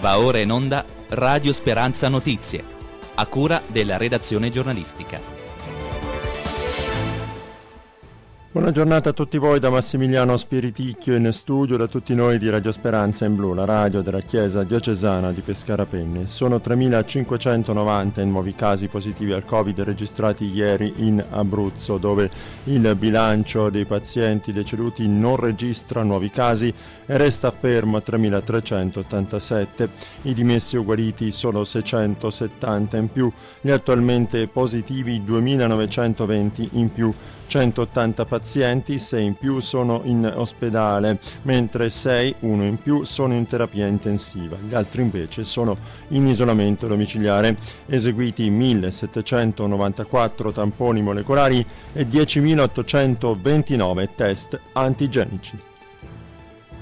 Va ora in onda Radio Speranza Notizie, a cura della redazione giornalistica. Buona giornata a tutti voi da Massimiliano Spiriticchio in studio da tutti noi di Radio Speranza in Blu, la radio della Chiesa diocesana di Pescara Penne. Sono 3.590 i nuovi casi positivi al Covid registrati ieri in Abruzzo, dove il bilancio dei pazienti deceduti non registra nuovi casi e resta fermo a 3.387. I dimessi o guariti sono 670 in più, gli attualmente positivi 2.920 in più. 180 pazienti, 6 in più sono in ospedale, mentre 6, 1 in più, sono in terapia intensiva. Gli altri invece sono in isolamento domiciliare. Eseguiti 1794 tamponi molecolari e 10.829 test antigenici.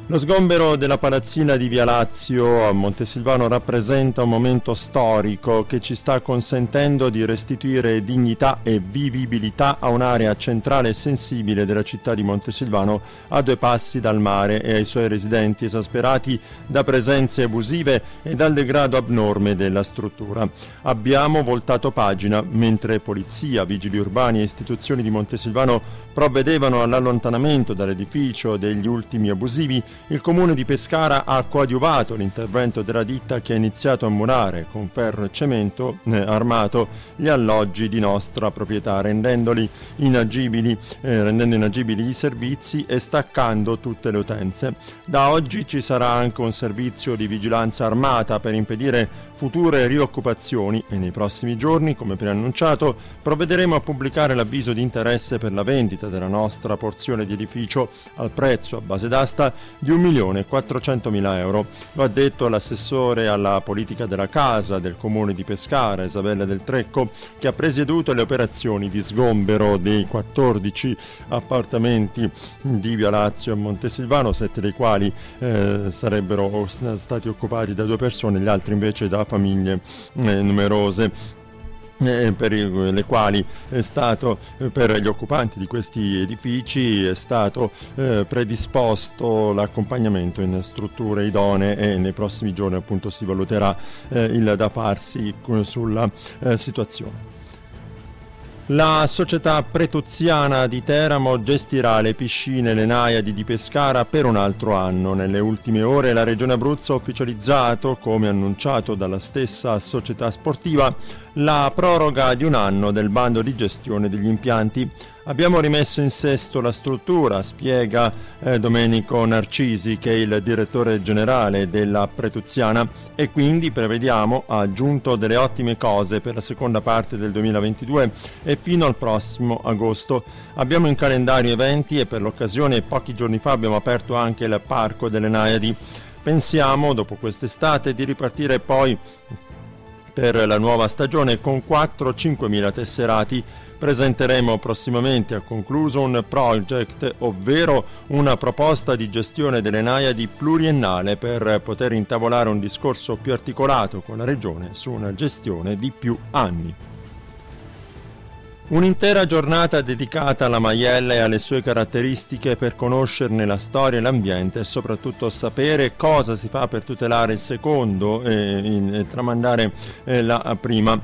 Lo sgombero della palazzina di Via Lazio a Montesilvano rappresenta un momento storico che ci sta consentendo di restituire dignità e vivibilità a un'area centrale e sensibile della città di Montesilvano a due passi dal mare e ai suoi residenti esasperati da presenze abusive e dal degrado abnorme della struttura. Abbiamo voltato pagina mentre polizia, vigili urbani e istituzioni di Montesilvano provvedevano all'allontanamento dall'edificio degli ultimi abusivi, il comune di Pescara ha coadiuvato l'intervento della ditta che ha iniziato a murare con ferro e cemento eh, armato gli alloggi di nostra proprietà, rendendoli inagibili, eh, rendendo inagibili i servizi e staccando tutte le utenze. Da oggi ci sarà anche un servizio di vigilanza armata per impedire future rioccupazioni e nei prossimi giorni, come preannunciato, provvederemo a pubblicare l'avviso di interesse per la vendita della nostra porzione di edificio al prezzo a base d'asta di 1.400.000 euro. Lo ha detto l'assessore alla politica della casa del comune di Pescara, Isabella del Trecco, che ha presieduto le operazioni di sgombero dei 14 appartamenti di Via Lazio e Montesilvano, sette dei quali eh, sarebbero stati occupati da due persone, gli altri invece da famiglie eh, numerose per le quali è stato eh, per gli occupanti di questi edifici è stato eh, predisposto l'accompagnamento in strutture idonee e nei prossimi giorni appunto si valuterà eh, il da farsi sulla eh, situazione. La società pretuziana di Teramo gestirà le piscine e le Naiadi di Pescara per un altro anno. Nelle ultime ore la Regione Abruzzo ha ufficializzato, come annunciato dalla stessa società sportiva, la proroga di un anno del bando di gestione degli impianti. Abbiamo rimesso in sesto la struttura, spiega eh, Domenico Narcisi, che è il direttore generale della Pretuziana, e quindi prevediamo, ha aggiunto delle ottime cose per la seconda parte del 2022 e fino al prossimo agosto. Abbiamo in calendario eventi e per l'occasione pochi giorni fa abbiamo aperto anche il Parco delle Naiadi. Pensiamo, dopo quest'estate, di ripartire poi per la nuova stagione con 4-5 mila tesserati. Presenteremo prossimamente a concluso un project, ovvero una proposta di gestione delle Naiadi pluriennale per poter intavolare un discorso più articolato con la Regione su una gestione di più anni. Un'intera giornata dedicata alla maiella e alle sue caratteristiche per conoscerne la storia e l'ambiente e soprattutto sapere cosa si fa per tutelare il secondo e, e tramandare eh, la prima.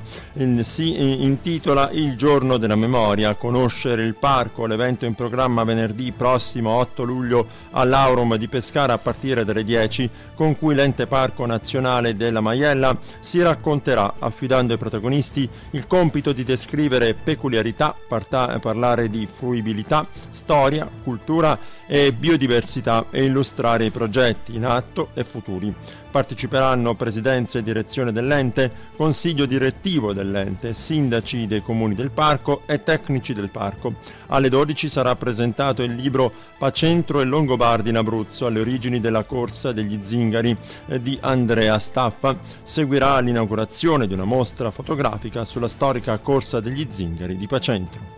Si intitola Il giorno della memoria, conoscere il parco, l'evento in programma venerdì prossimo 8 luglio all'Aurum di Pescara a partire dalle 10, con cui l'ente parco nazionale della maiella si racconterà affidando ai protagonisti il compito di descrivere peculiarità peculiarità, parta- parlare di fruibilità, storia, cultura e biodiversità e illustrare i progetti in atto e futuri. Parteciperanno presidenza e direzione dell'ente, consiglio direttivo dell'ente, sindaci dei comuni del parco e tecnici del parco. Alle 12 sarà presentato il libro Pacentro e Longobardi in Abruzzo, alle origini della corsa degli zingari eh, di Andrea Staffa. Seguirà l'inaugurazione di una mostra fotografica sulla storica corsa degli zingari di Pacentro.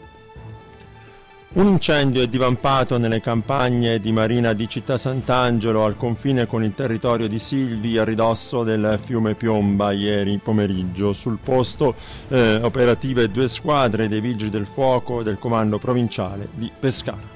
Un incendio è divampato nelle campagne di Marina di Città Sant'Angelo al confine con il territorio di Silvi a ridosso del fiume Piomba ieri pomeriggio. Sul posto eh, operative due squadre dei vigili del fuoco del comando provinciale di Pescara.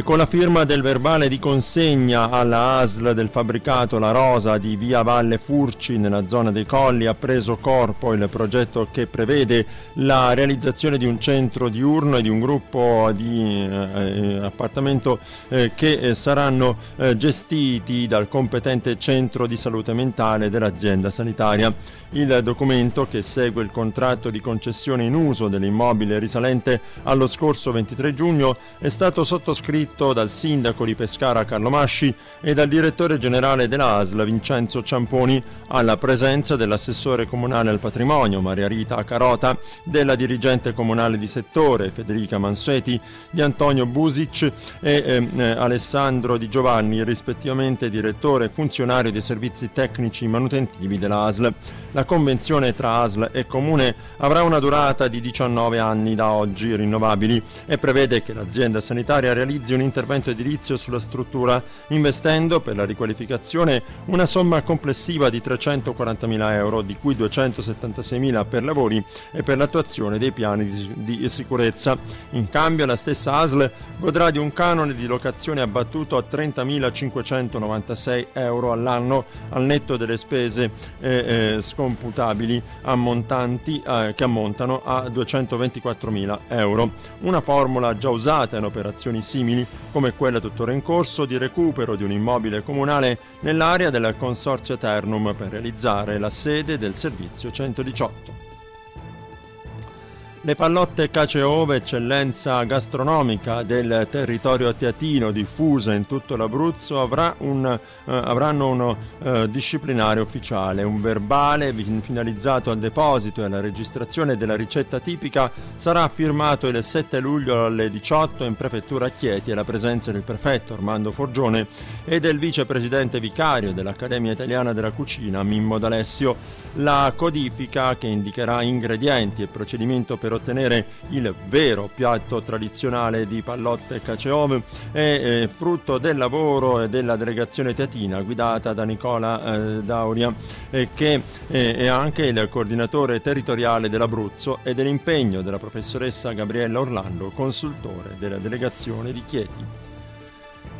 E con la firma del verbale di consegna alla ASL del fabbricato La Rosa di via Valle Furci nella zona dei Colli ha preso corpo il progetto che prevede la realizzazione di un centro diurno e di un gruppo di eh, appartamento eh, che eh, saranno eh, gestiti dal competente centro di salute mentale dell'azienda sanitaria. Il documento che segue il contratto di concessione in uso dell'immobile risalente allo scorso 23 giugno è stato sottoscritto dal sindaco di Pescara Carlo Masci e dal direttore generale della Vincenzo Ciamponi alla presenza dell'assessore comunale al patrimonio Maria Rita Carota, della dirigente comunale di settore Federica Mansueti, di Antonio Busic e eh, Alessandro Di Giovanni, rispettivamente direttore e funzionario dei servizi tecnici manutentivi della. La convenzione tra ASL e Comune avrà una durata di 19 anni da oggi rinnovabili e prevede che l'azienda sanitaria realizzi un intervento edilizio sulla struttura investendo per la riqualificazione una somma complessiva di 340.000 euro, di cui 276.000 per lavori e per l'attuazione dei piani di sicurezza. In cambio la stessa ASL godrà di un canone di locazione abbattuto a 30.596 euro all'anno al netto delle spese eh, eh, scomputabili ammontanti, eh, che ammontano a 224.000 euro. Una formula già usata in operazioni simili come quella tuttora in corso di recupero di un immobile comunale nell'area del Consorzio Eternum per realizzare la sede del servizio 118. Le pallotte cace ove, eccellenza gastronomica del territorio teatino diffusa in tutto l'Abruzzo, avrà un, eh, avranno un eh, disciplinare ufficiale. Un verbale finalizzato al deposito e alla registrazione della ricetta tipica sarà firmato il 7 luglio alle 18 in prefettura a Chieti alla presenza del prefetto Armando Forgione e del vicepresidente vicario dell'Accademia Italiana della Cucina Mimmo D'Alessio. La codifica che indicherà ingredienti e procedimento per ottenere il vero piatto tradizionale di pallotte caceove è eh, frutto del lavoro e della delegazione teatina guidata da Nicola eh, Dauria eh, che è anche il coordinatore territoriale dell'Abruzzo e dell'impegno della professoressa Gabriella Orlando, consultore della delegazione di Chieti.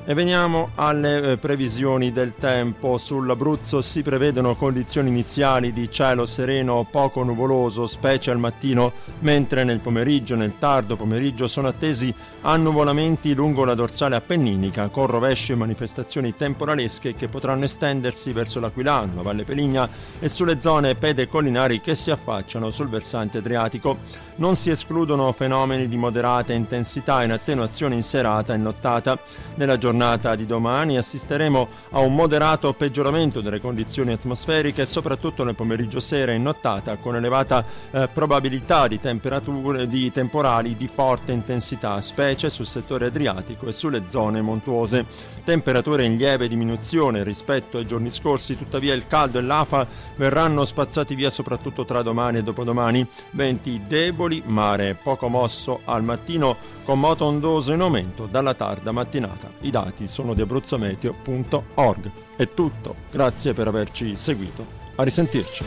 E veniamo alle eh, previsioni del tempo. Sull'Abruzzo si prevedono condizioni iniziali di cielo sereno poco nuvoloso, specie al mattino, mentre nel pomeriggio nel tardo pomeriggio sono attesi annuvolamenti lungo la dorsale appenninica, con rovesci e manifestazioni temporalesche che potranno estendersi verso l'Aquilano, la Valle Peligna e sulle zone pedecollinari che si affacciano sul versante adriatico. Non si escludono fenomeni di moderata intensità in attenuazione in serata e nottata. Nella giornata giornata di domani assisteremo a un moderato peggioramento delle condizioni atmosferiche, soprattutto nel pomeriggio sera e nottata, con elevata eh, probabilità di temperature di temporali di forte intensità, specie sul settore adriatico e sulle zone montuose. Temperature in lieve diminuzione rispetto ai giorni scorsi, tuttavia il caldo e l'afa verranno spazzati via soprattutto tra domani e dopodomani. Venti deboli, mare poco mosso al mattino con moto ondoso in aumento dalla tarda mattinata. I dati sono di abruzzameteo.org. È tutto, grazie per averci seguito. A risentirci.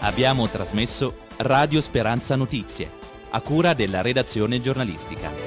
Abbiamo trasmesso Radio Speranza Notizie, a cura della redazione giornalistica.